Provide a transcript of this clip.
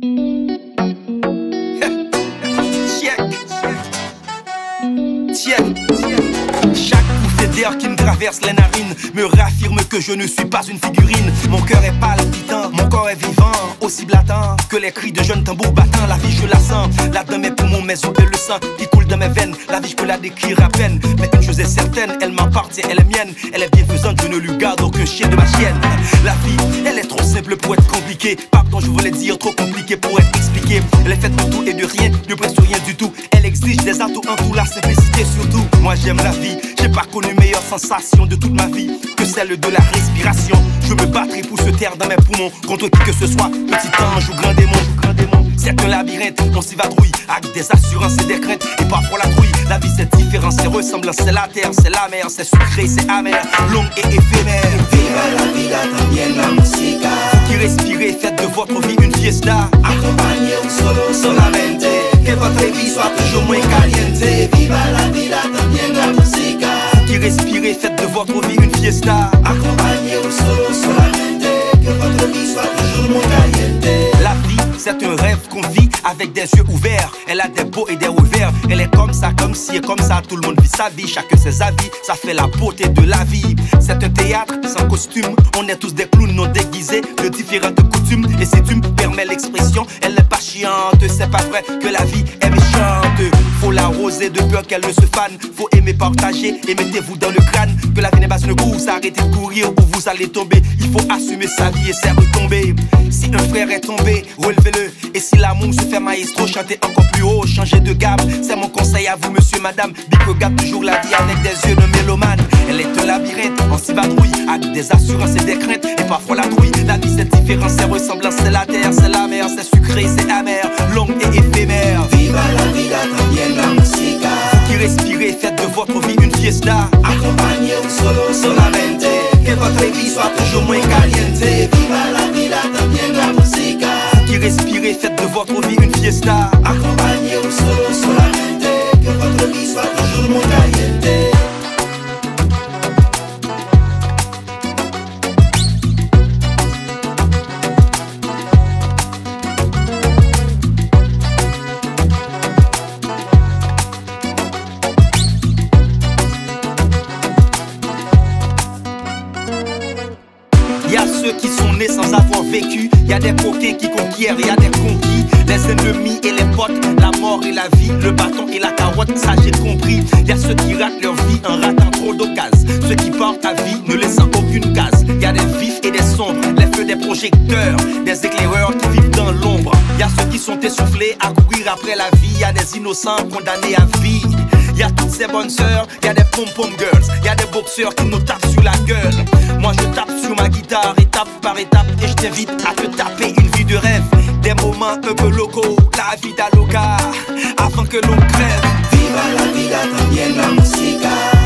Mm-hmm. Chaque bouffée d'air qui me traverse les narines me réaffirme que je ne suis pas une figurine. Mon cœur est palpitant, mon corps est vivant, aussi blatant que les cris de jeunes tambours battants. La vie, je la sens, là dans mes poumons, mes os et le sang qui coule dans mes veines. La vie, je peux la décrire à peine, mais une chose est certaine, elle m'appartient, elle est mienne. Elle est bienfaisante, je ne lui garde aucun chien de ma chienne. La vie, elle est trop simple pour être compliquée. Pardon, je voulais dire trop compliqué pour être. Elle est faite de tout et de rien, de presque rien du tout. Elle exige des atouts en tout, la simplicité surtout. Moi, j'aime la vie, j'ai pas connu meilleure sensation de toute ma vie que celle de la respiration. Je me battrai pour se taire dans mes poumons contre qui que ce soit, petit ange ou grand démon. Grand démon. C'est un labyrinthe, on s'y vadrouille avec des assurances et des craintes et parfois la trouille. La vie c'est différent, c'est ressemblant, c'est la terre, c'est la mer, c'est sucré, c'est amer, long et éphémère. Viva la vida, también la música. Qui respirez, faites de votre vie une fiesta. Soit toujours moins caliente. Viva la vida, también la música. Qui respirez, faites de votre vie une fiesta. Acompañe un solo solamente. Que votre vie soit toujours moins caliente. La vie, c'est un rêve qu'on vit avec des yeux ouverts. Elle a des beaux et des revers. Elle est comme ça, comme si et comme ça. Tout le monde vit sa vie, chacun ses avis. Ça fait la beauté de la vie. C'est un théâtre sans costume. On est tous des clowns non déguisés de différentes coutumes. Et si tu me l'expression, elle n'est pas chiante. C'est pas vrai que la vie est méchante. Faut l'arroser de peur qu'elle ne se fane. Faut aimer partager et mettez-vous dans le crâne. Que la vie n'est pas une course. Arrêtez de courir ou vous allez tomber. Il faut assumer sa vie et c'est retomber. Si un frère est tombé, relevez-le. Et si l'amour se fait maestro, chantez encore plus haut, changez de gamme. C'est mon conseil à vous, monsieur, madame. Big garde toujours la vie avec des yeux de mélomane. Elle est un labyrinthe, on s'y vadrouille, avec des assurances et des craintes, et parfois la trouille. La vie c'est différent, c'est ressemblant, c'est la terre, c'est la mer, c'est sucré, c'est amer, long et éphémère. Viva la vida, también la música. Qui respirez, faites de votre vie une fiesta. Acompañe un solo solamente. Que votre vie soit toujours moins caliente. Viva la vida, faites de votre vie une fiesta. Acompañe vécu. Y a des coquins qui conquièrent, y a des conquis. Les ennemis et les potes, la mort et la vie, le bâton et la carotte, ça j'ai compris. Y a ceux qui ratent leur vie en ratant trop d'occasions. Ceux qui partent à vie ne laissant aucune case. Y a des vifs et des sombres, les feux des projecteurs, des éclaireurs qui vivent dans l'ombre. Y a ceux qui sont essoufflés à courir après la vie. Y a des innocents condamnés à vie. Y a toutes ces bonnes sœurs, y a des pom-pom girls, y a des boxeurs qui nous tapent sur la gueule. Moi je tape sur ma guitare étape par étape et je t'invite à te taper une vie de rêve. Des moments un peu locaux, la vida loca, avant que l'on crève. Viva la vida, también la música.